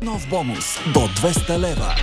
Нов бонус до 200 лева.